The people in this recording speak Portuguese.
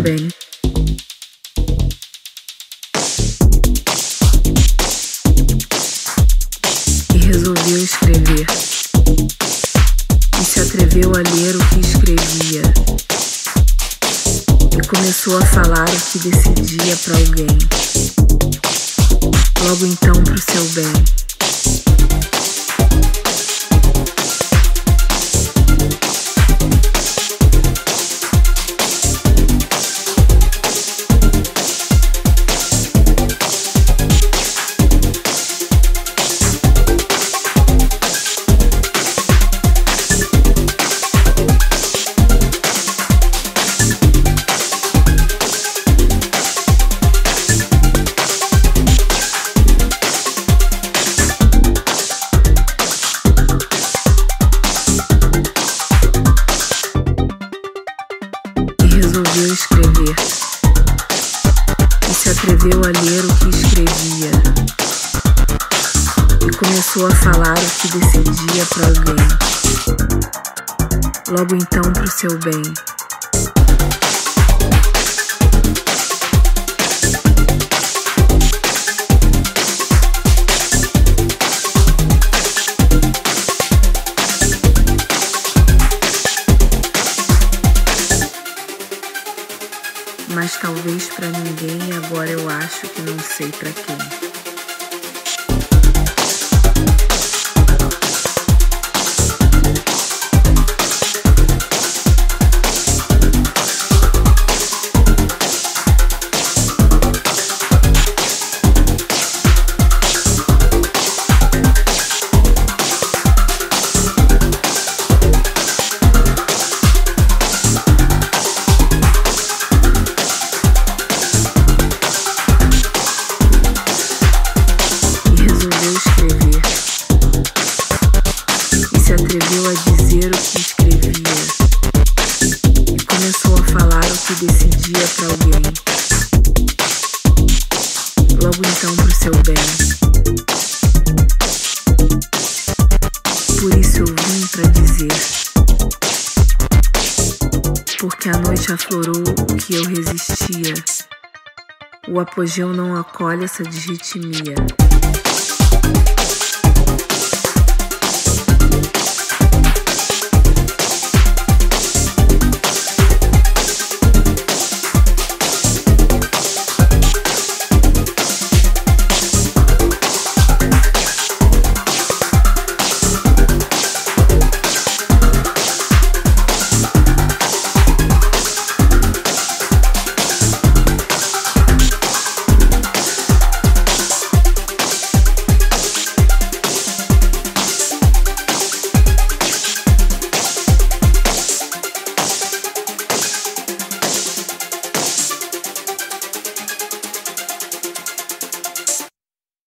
bem. E resolveu escrever. E se atreveu a ler o que escrevia. E começou a falar o que decidia para alguém. Logo então pro seu bem. Resolveu escrever e se atreveu a ler o que escrevia e começou a falar o que decidia para alguém. Logo então para o seu bem. Mas talvez para ninguém agora eu acho que não sei para quem. Atreveu a dizer o que escrevia e começou a falar o que decidia para alguém. Logo então pro seu bem. Por isso eu vim para dizer. Porque a noite aflorou o que eu resistia. O apogeu não acolhe essa desritmia.